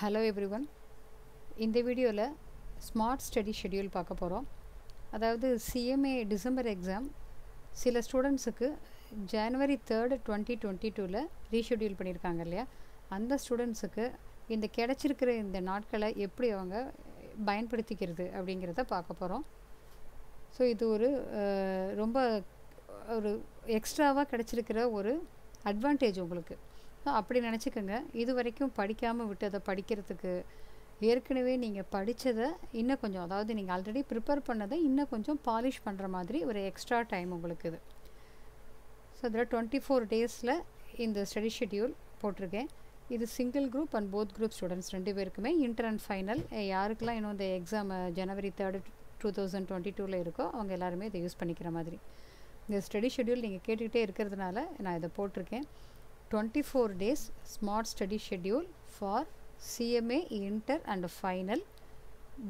Hello everyone இந்த வீடியோவில் smart study schedule பார்க்க போகிறோம் அதாவது சிஎம்ஏ டிசம்பர் எக்ஸாம் சில ஸ்டூடெண்ட்ஸுக்கு ஜனவரி தேர்டு டுவெண்ட்டி டுவெண்ட்டி டூவில் ரீஷெட்யூல் பண்ணியிருக்காங்க இல்லையா? அந்த ஸ்டூடெண்ட்ஸுக்கு இந்த கிடச்சிருக்கிற இந்த நாட்களை எப்படி அவங்க பயன்படுத்திக்கிறது அப்படிங்கிறத பார்க்க போகிறோம் ஸோ இது ஒரு ரொம்ப ஒரு எக்ஸ்ட்ராவாக கிடச்சிருக்கிற ஒரு அட்வான்டேஜ் உங்களுக்கு. ஸோ அப்படி நினச்சிக்கோங்க. இது வரைக்கும் படிக்காமல் விட்டதை படிக்கிறதுக்கு ஏற்கனவே நீங்கள் படித்ததை இன்னும் கொஞ்சம் அதாவது நீங்கள் ஆல்ரெடி ப்ரிப்பேர் பண்ணதை இன்னும் கொஞ்சம் பாலிஷ் பண்ணுற மாதிரி ஒரு எக்ஸ்ட்ரா டைம் உங்களுக்கு இது. ஸோ இதில் டுவெண்ட்டி ஃபோர் டேஸில் இந்த ஸ்டடி ஷெட்யூல் போட்டிருக்கேன். இது single group and both group students ரெண்டு பேருக்குமே. இன்டர் அண்ட் ஃபைனல் யாருக்கெல்லாம் இன்னும் இந்த exam January third two thousand twenty டூவில் இருக்கோ அவங்க எல்லாருமே இதை யூஸ் பண்ணிக்கிற மாதிரி. இந்த ஸ்டடி ஷெட்யூல் நீங்கள் கேட்டுக்கிட்டே இருக்கிறதுனால நான் இதை போட்டிருக்கேன். Twenty four days smart study schedule for CMA inter and final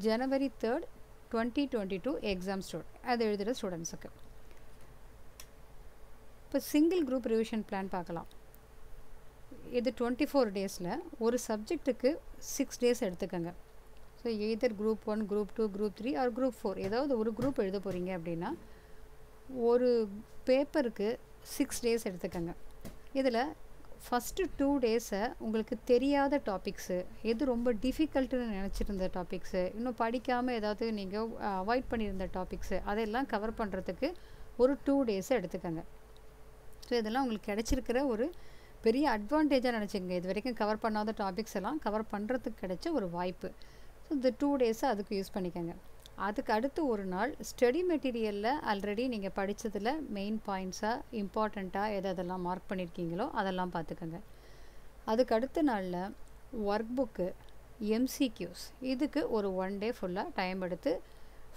January third twenty twenty two exam stood அது எழுதுகிற ஸ்டூடெண்ட்ஸுக்கு இப்போ சிங்கிள் குரூப் ரிவிஷன் பிளான் பார்க்கலாம் இது டுவெண்ட்டி ஃபோர் டேஸில் ஒரு சப்ஜெக்ட்டுக்கு சிக்ஸ் டேஸ் எடுத்துக்கோங்க. So either group one group two group three or group four ஏதாவது ஒரு குரூப் எழுத போகிறீங்க அப்படின்னா ஒரு பேப்பருக்கு சிக்ஸ் டேஸ் எடுத்துக்கோங்க. இதில் ஃபஸ்ட்டு டூ டேஸை உங்களுக்கு தெரியாத டாபிக்ஸு எது ரொம்ப டிஃபிகல்ட்டுன்னு நினச்சிருந்த டாபிக்ஸு இன்னும் படிக்காமல் ஏதாவது நீங்கள் அவாய்ட் பண்ணியிருந்த டாபிக்ஸு அதெல்லாம் கவர் பண்ணுறதுக்கு ஒரு டூ டேஸை எடுத்துக்கோங்க. ஸோ இதெல்லாம் உங்களுக்கு கிடச்சிருக்கிற ஒரு பெரிய அட்வான்டேஜாக நினச்சிங்க இது வரைக்கும் கவர் பண்ணாத டாபிக்ஸ் எல்லாம் கவர் பண்ணுறதுக்கு கிடைச்ச ஒரு வாய்ப்பு. ஸோ இந்த டூ டேஸை அதுக்கு யூஸ் பண்ணிக்கோங்க. அதுக்கு அடுத்து ஒரு நாள் ஸ்டடி மெட்டீரியலில் ஆல்ரெடி நீங்கள் படித்ததில் மெயின் பாயிண்ட்ஸாக இம்பார்ட்டண்ட்டாக எது எதெல்லாம் மார்க் பண்ணியிருக்கீங்களோ அதெல்லாம் பார்த்துக்கோங்க. அதுக்கு அடுத்த நாளில் ஒர்க் புக்கு எம்சிக்யூஸ் இதுக்கு ஒரு ஒன் டே ஃபுல்லாக டைம் எடுத்து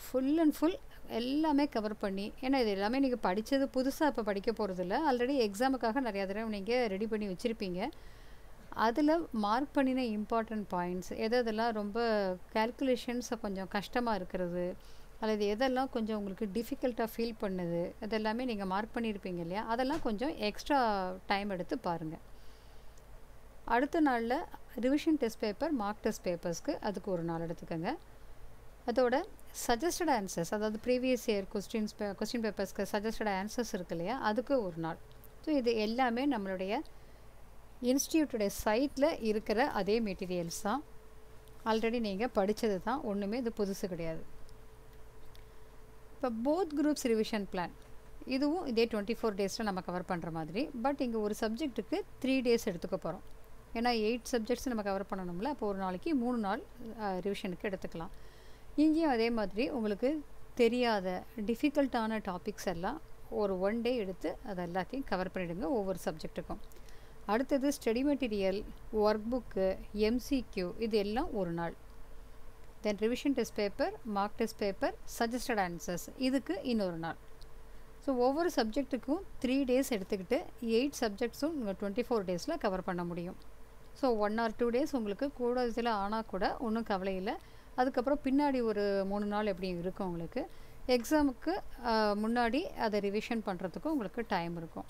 ஃபுல் அண்ட் ஃபுல் எல்லாமே கவர் பண்ணி ஏன்னா இது எல்லாமே நீங்கள் படித்தது புதுசாக இப்போ படிக்க போகிறதில்ல ஆல்ரெடி எக்ஸாமுக்காக நிறையா தடவை நீங்கள் ரெடி பண்ணி வச்சுருப்பீங்க. அதில் மார்க் பண்ணின இம்பார்ட்டன்ட் பாயிண்ட்ஸ் எது எதெல்லாம் ரொம்ப கேல்குலேஷன்ஸை கொஞ்சம் கஷ்டமாக இருக்கிறது அல்லது எதெல்லாம் கொஞ்சம் உங்களுக்கு டிஃபிகல்ட்டாக ஃபீல் பண்ணுது அதெல்லாமே நீங்கள் மார்க் பண்ணியிருப்பீங்க இல்லையா? அதெல்லாம் கொஞ்சம் எக்ஸ்ட்ரா டைம் எடுத்து பாருங்கள் அடுத்த நாளில் revision test paper mark test பேப்பர்ஸ்க்கு அதுக்கு ஒரு நாள் எடுத்துக்கோங்க. அதோட சஜஸ்டட் ஆன்சர்ஸ் அதாவது ப்ரீவியஸ் இயர் கொஸ்டின்ஸ் கொஸ்டின் பேப்பர்ஸ்க்கு சஜஸ்டட் ஆன்சர்ஸ் இருக்கு இல்லையா? அதுக்கு ஒரு நாள். ஸோ இது எல்லாமே நம்மளுடைய இன்ஸ்டியூட்டுடைய சைட்டில் இருக்கிற அதே மெட்டீரியல்ஸ் தான். ஆல்ரெடி நீங்கள் படித்தது தான் ஒன்றுமே இது புதுசு கிடையாது. இப்போ போத் குரூப்ஸ் ரிவிஷன் பிளான் இதுவும் இதே டுவெண்ட்டி ஃபோர் டேஸில் நம்ம கவர் பண்ணுற மாதிரி. பட் இங்கே ஒரு சப்ஜெக்ட்டுக்கு த்ரீ டேஸ் எடுத்துக்க போகிறோம் ஏன்னா எயிட் சப்ஜெக்ட்ஸ் நம்ம கவர் பண்ணணும்ல அப்போ ஒரு நாளைக்கு மூணு நாள் ரிவிஷனுக்கு எடுத்துக்கலாம். இங்கேயும் அதே மாதிரி உங்களுக்கு தெரியாத டிஃபிகல்ட்டான டாபிக்ஸ் எல்லாம் ஒரு ஒன் டே எடுத்து அதை எல்லாத்தையும் கவர் பண்ணிவிடுங்க ஒவ்வொரு சப்ஜெக்ட்டுக்கும் அடுத்தது study material work book MCQ இது எல்லாம் ஒரு நாள். Then revision test paper mark test paper suggested answers இதுக்கு இன்னொரு நாள். ஸோ ஒவ்வொரு சப்ஜெக்ட்டுக்கும் த்ரீ டேஸ் எடுத்துக்கிட்டு எயிட் சப்ஜெக்ட்ஸும் நீங்கள் டுவெண்ட்டி ஃபோர் டேஸில் கவர் பண்ண முடியும். So one or two days உங்களுக்கு கூட இதில் ஆனால் கூட ஒன்றும் கவலை இல்லை. அதுக்கப்புறம் பின்னாடி ஒரு மூணு நாள் எப்படி இருக்கும் உங்களுக்கு? எக்ஸாமுக்கு முன்னாடி அதை ரிவிஷன் பண்ணுறதுக்கும் உங்களுக்கு டைம் இருக்கும்.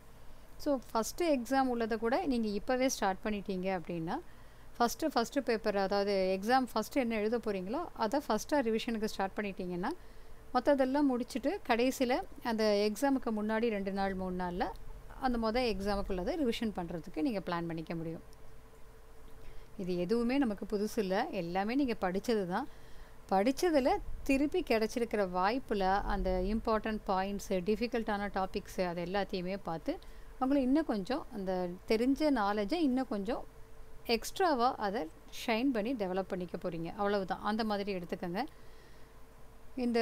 ஸோ ஃபஸ்ட்டு எக்ஸாம் உள்ளதை கூட நீங்கள் இப்போவே ஸ்டார்ட் பண்ணிட்டீங்க அப்படின்னா ஃபஸ்ட்டு ஃபஸ்ட்டு பேப்பர் அதாவது எக்ஸாம் ஃபஸ்ட்டு என்ன எழுத போகிறீங்களோ அதை ஃபஸ்ட்டாக ரிவிஷனுக்கு ஸ்டார்ட் பண்ணிட்டீங்கன்னா மற்றதெல்லாம் முடிச்சுட்டு கடைசியில் அந்த எக்ஸாமுக்கு முன்னாடி ரெண்டு நாள் மூணு நாளில் அந்த மொதல் எக்ஸாமுக்குள்ளதை ரிவிஷன் பண்ணுறதுக்கு நீங்கள் பிளான் பண்ணிக்க முடியும். இது எதுவுமே நமக்கு புதுசு இல்லை. எல்லாமே நீங்கள் படித்தது தான். படித்ததில் திருப்பி கிடச்சிருக்கிற வாய்ப்பில் அந்த இம்பார்ட்டண்ட் பாயிண்ட்ஸு டிஃபிகல்ட்டான டாபிக்ஸு அது எல்லாத்தையுமே பார்த்து அவங்களும் இன்னும் கொஞ்சம் அந்த தெரிஞ்ச நாலேஜை இன்னும் கொஞ்சம் எக்ஸ்ட்ராவாக அதை ஷைன் பண்ணி டெவலப் பண்ணிக்க போகிறீங்க அவ்வளவுதான். அந்த மாதிரி எடுத்துக்கோங்க. இந்த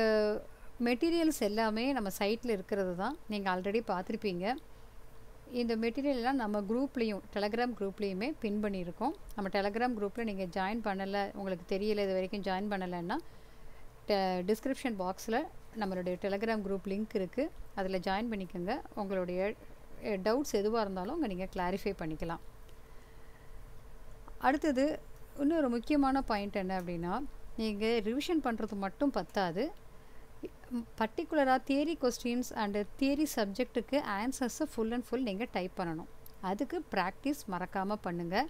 மெட்டீரியல்ஸ் எல்லாமே நம்ம சைட்டில் இருக்கிறது தான் நீங்கள் ஆல்ரெடி பார்த்துருப்பீங்க. இந்த மெட்டீரியல்லாம் நம்ம குரூப்லேயும் டெலகிராம் குரூப்லேயுமே பின் பண்ணியிருக்கோம். நம்ம டெலகிராம் குரூப்பில் நீங்கள் ஜாயின் பண்ணலை உங்களுக்கு தெரியல இது வரைக்கும் ஜாயின் பண்ணலைன்னா டிஸ்கிரிப்ஷன் பாக்ஸில் நம்மளுடைய டெலகிராம் குரூப் லிங்க் இருக்குது அதில் ஜாயின் பண்ணிக்கோங்க. உங்களுடைய டவுட்ஸ் எதுவாக இருந்தாலும் அங்கே நீங்கள் கிளாரிஃபை பண்ணிக்கலாம். அடுத்தது இன்னொரு முக்கியமான பாயிண்ட் என்ன அப்படின்னா நீங்கள் ரிவிஷன் பண்ணுறது மட்டும் பத்தாது. பர்டிகுலராக தியரி கொஸ்டின்ஸ் அண்டு தியரி சப்ஜெக்ட்டுக்கு ஆன்சர்ஸை ஃபுல் அண்ட் ஃபுல் நீங்கள் டைப் பண்ணணும். அதுக்கு ப்ராக்டிஸ் மறக்காமல் பண்ணுங்கள்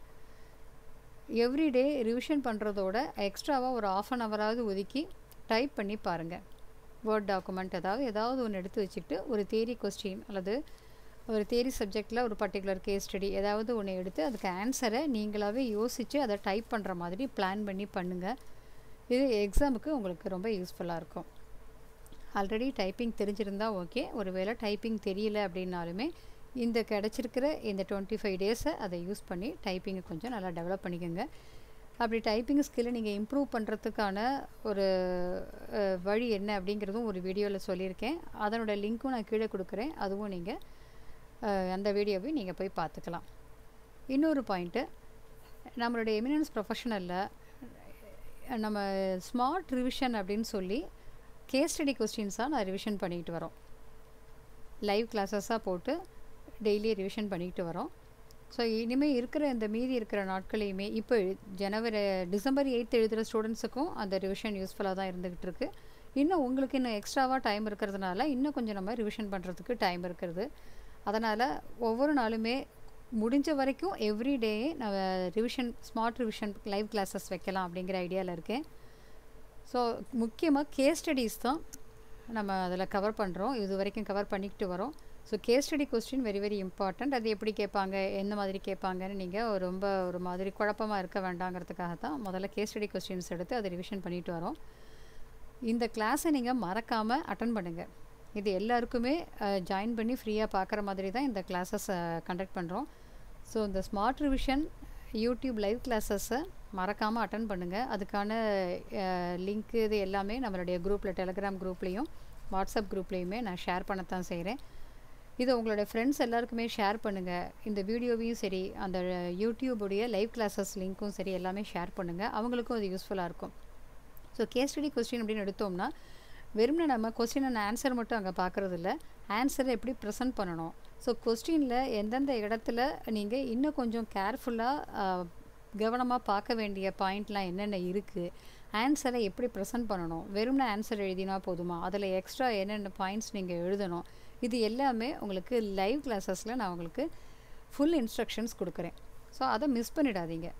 எவ்ரிடே ரிவிஷன் பண்ணுறதோட எக்ஸ்ட்ராவாக ஒரு ஆஃப் அன் ஹவராவது ஒதுக்கி டைப் பண்ணி பாருங்கள் வேர்ட் டாக்குமெண்ட் ஏதாவது ஏதாவது ஒன்று எடுத்து வச்சுக்கிட்டு ஒரு தேரி கொஸ்டின் அல்லது ஒரு தேரி சப்ஜெக்டில் ஒரு பர்டிகுலர் கேஸ் ஸ்டடி ஏதாவது ஒன்று எடுத்து அதுக்கு ஆன்சரை நீங்களாகவே யோசித்து அதை டைப் பண்ணுற மாதிரி பிளான் பண்ணி பண்ணுங்கள் இது எக்ஸாமுக்கு உங்களுக்கு ரொம்ப யூஸ்ஃபுல்லாக இருக்கும். ஆல்ரெடி டைப்பிங் தெரிஞ்சிருந்தால் ஓகே ஒரு வேளை டைப்பிங் தெரியல அப்படின்னாலுமே இந்த கிடச்சிருக்கிற இந்த டுவெண்ட்டி ஃபைவ் டேஸை அதை யூஸ் பண்ணி டைப்பிங்கை கொஞ்சம் நல்லா டெவலப் பண்ணிக்கோங்க. அப்படி டைப்பிங் ஸ்கில்லை நீங்கள் இம்ப்ரூவ் பண்ணுறதுக்கான ஒரு வழி என்ன அப்படிங்கிறதும் ஒரு வீடியோவில் சொல்லியிருக்கேன். அதனோட லிங்க்கும் நான் கீழே கொடுக்குறேன். அதுவும் நீங்கள் அந்த வீடியோவையும் நீங்கள் போய் பார்த்துக்கலாம். இன்னொரு பாயிண்ட்டு நம்மளுடைய எமினன்ஸ் ப்ரொஃபஷனலில் நம்ம ஸ்மார்ட் ரிவிஷன் அப்படின்னு சொல்லி கேஸ் ஸ்டடி கொஸ்டின்ஸாக நான் ரிவிஷன் பண்ணிக்கிட்டு வரோம். லைவ் கிளாஸஸாக போட்டு டெய்லி ரிவிஷன் பண்ணிக்கிட்டு வரோம். ஸோ இனிமேல் இருக்கிற இந்த மீதி இருக்கிற நாட்களையுமே இப்போ ஜனவரி டிசம்பர் எயித் எழுதுகிற ஸ்டூடெண்ட்ஸுக்கும் அந்த ரிவிஷன் யூஸ்ஃபுல்லாக தான் இருந்துக்கிட்டு இருக்குது இன்னும் உங்களுக்கு இன்னும் எக்ஸ்ட்ராவாக டைம் இருக்கிறதுனால இன்னும் கொஞ்சம் நம்ம ரிவிஷன் பண்ணுறதுக்கு டைம் இருக்கிறது அதனால் ஒவ்வொரு நாளுமே முடிஞ்ச வரைக்கும் எவ்ரி டே நான் revision smart revision live classes வைக்கலாம் அப்படிங்கிற ஐடியாவில் இருக்கேன். ஸோ முக்கியமாக கேஸ் ஸ்டடீஸ் தான் நம்ம அதில் கவர் பண்ணுறோம் இது வரைக்கும் கவர் பண்ணிக்கிட்டு வரோம். So case study question very very important அது எப்படி கேட்பாங்க? எந்த மாதிரி கேட்பாங்கன்னு நீங்கள் ரொம்ப ஒரு மாதிரி குழப்பமாக இருக்க வேண்டாங்கிறதுக்காக தான் முதல்ல கேஸ் ஸ்டடி கொஸ்டின்ஸ் எடுத்து அதை ரிவிஷன் பண்ணிட்டு வரோம். இந்த கிளாஸை நீங்கள் மறக்காமல் அட்டன் பண்ணுங்கள் இது எல்லாருக்குமே ஜாயின் பண்ணி ஃப்ரீயாக பார்க்குற மாதிரி தான் இந்த கிளாஸஸை கண்டக்ட் பண்ணுறோம் ஸோ இந்த ஸ்மார்ட் ரிவிஷன் யூடியூப் லைவ் கிளாஸஸை மறக்காமல் அட்டன் பண்ணுங்கள் அதுக்கான லிங்க்கு இது எல்லாமே நம்மளுடைய குரூப்பில் டெலகிராம் குரூப்லேயும் வாட்ஸ்அப் குரூப்லேயுமே நான் ஷேர் பண்ணத்தான் செய்கிறேன் இது உங்களுடைய ஃப்ரெண்ட்ஸ் எல்லாருக்குமே ஷேர் பண்ணுங்கள் இந்த வீடியோவையும் சரி அந்த யூடியூபுடைய லைவ் கிளாஸஸ் லிங்க்கும் சரி எல்லாமே ஷேர் பண்ணுங்கள் அவங்களுக்கும் அது யூஸ்ஃபுல்லாக இருக்கும். ஸோ கேஸ் ஸ்டடி கொஸ்டின் அப்படின்னு எடுத்தோம்னா வெறும்னு நம்ம கொஸ்டினை ஆன்சர் மட்டும் அங்கே பார்க்குறதில்ல ஆன்சரை எப்படி ப்ரெசென்ட் பண்ணணும்? ஸோ கொஸ்டினில் எந்தெந்த இடத்துல நீங்கள் இன்னும் கொஞ்சம் கேர்ஃபுல்லாக கவனமாக பார்க்க வேண்டிய பாயிண்ட்லாம் என்னென்ன இருக்குது ஆன்சரை எப்படி ப்ரெசென்ட் பண்ணணும்? வெறும்னு ஆன்சர் எழுதினா போதுமா? அதில் எக்ஸ்ட்ரா என்னென்ன பாயிண்ட்ஸ் நீங்கள் எழுதணும்? இது எல்லாமே உங்களுக்கு லைவ் கிளாஸஸில் நான் உங்களுக்கு ஃபுல் இன்ஸ்ட்ரக்ஷன்ஸ் கொடுக்குறேன். ஸோ அதை மிஸ் பண்ணிடாதீங்க.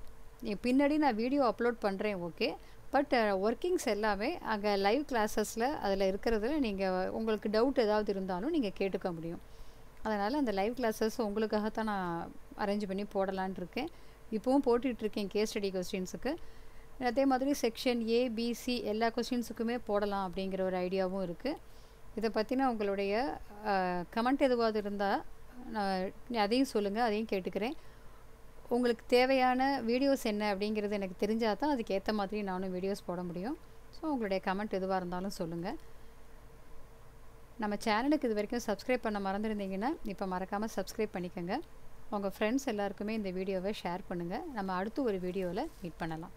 பின்னாடி நான் வீடியோ அப்லோட் பண்ணுறேன் ஓகே பட் ஒர்க்கிங்ஸ் uh, எல்லாமே அங்கே லைவ் கிளாஸஸில் அதில் இருக்கிறதுல நீங்கள் உங்களுக்கு டவுட் ஏதாவது இருந்தாலும் நீங்கள் கேட்டுக்க முடியும். அதனால் அந்த லைவ் கிளாஸஸ் உங்களுக்காகத்தான் நான் அரேஞ்ச் பண்ணி போடலான் இருக்கேன். இப்போவும் போட்டுட்ருக்கேன் கேஸ் ஸ்டடி கொஸ்டின்ஸுக்கு அதே மாதிரி செக்ஷன் ஏ பிசி எல்லா கொஸ்டின்ஸுக்குமே போடலாம் அப்படிங்கிற ஒரு ஐடியாவும் இருக்குது இதை பற்றின உங்களுடைய கமெண்ட் எதுவாவது இருந்தால் நான் அதையும் சொல்லுங்கள் அதையும் கேட்டுக்கிறேன். உங்களுக்கு தேவையான வீடியோஸ் என்ன அப்படிங்கிறது எனக்கு தெரிஞ்சால் தான் அதுக்கேற்ற மாதிரி நானும் வீடியோஸ் போட முடியும். ஸோ உங்களுடைய கமெண்ட் எதுவாக இருந்தாலும் சொல்லுங்கள் நம்ம சேனலுக்கு இது வரைக்கும் சப்ஸ்கிரைப் பண்ண மறந்துருந்தீங்கன்னா இப்போ மறக்காமல் சப்ஸ்கிரைப் பண்ணிக்கோங்க. உங்கள் ஃப்ரெண்ட்ஸ் எல்லாருக்குமே இந்த வீடியோவை ஷேர் பண்ணுங்கள் நம்ம அடுத்து ஒரு வீடியோவில் மீட் பண்ணலாம்.